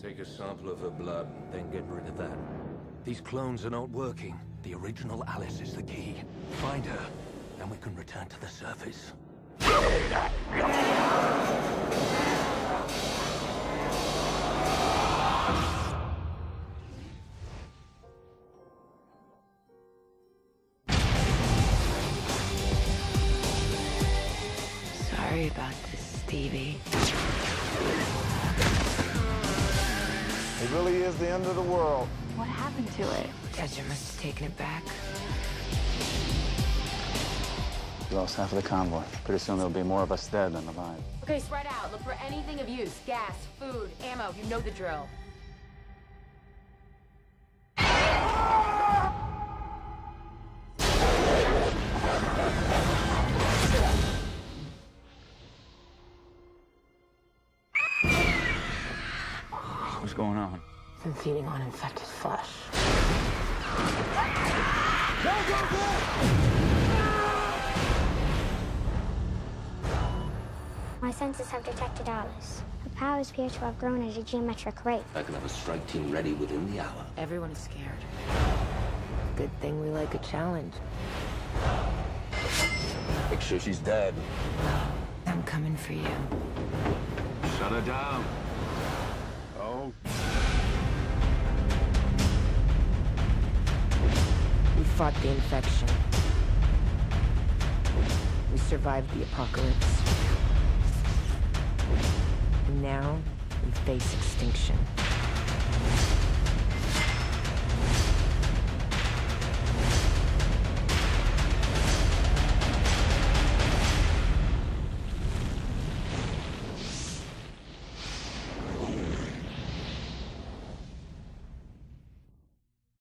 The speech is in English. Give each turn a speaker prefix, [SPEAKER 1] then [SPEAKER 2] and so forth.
[SPEAKER 1] Take a sample of her blood.
[SPEAKER 2] Then get rid of that. These clones are not working. The original Alice is the key. Find her, and we can return to the surface.
[SPEAKER 3] Sorry about this, Stevie.
[SPEAKER 4] It really is the end of the world.
[SPEAKER 3] What happened to it? Dredger must have taken it back.
[SPEAKER 5] We lost half of the convoy. Pretty soon there'll be more of us dead than alive.
[SPEAKER 6] Okay, spread out. Look for anything of use. Gas, food, ammo. You know the drill.
[SPEAKER 5] What's going on?
[SPEAKER 3] Been feeding on infected flesh.
[SPEAKER 7] My senses have detected Alice. Her powers appear to have grown at a geometric rate.
[SPEAKER 8] I can have a strike team ready within the hour.
[SPEAKER 3] Everyone is scared. Good thing we like a challenge.
[SPEAKER 1] Make sure she's dead.
[SPEAKER 3] I'm coming for you.
[SPEAKER 1] Shut her down.
[SPEAKER 4] Oh,
[SPEAKER 3] We fought the infection. We survived the apocalypse. And now, we face extinction.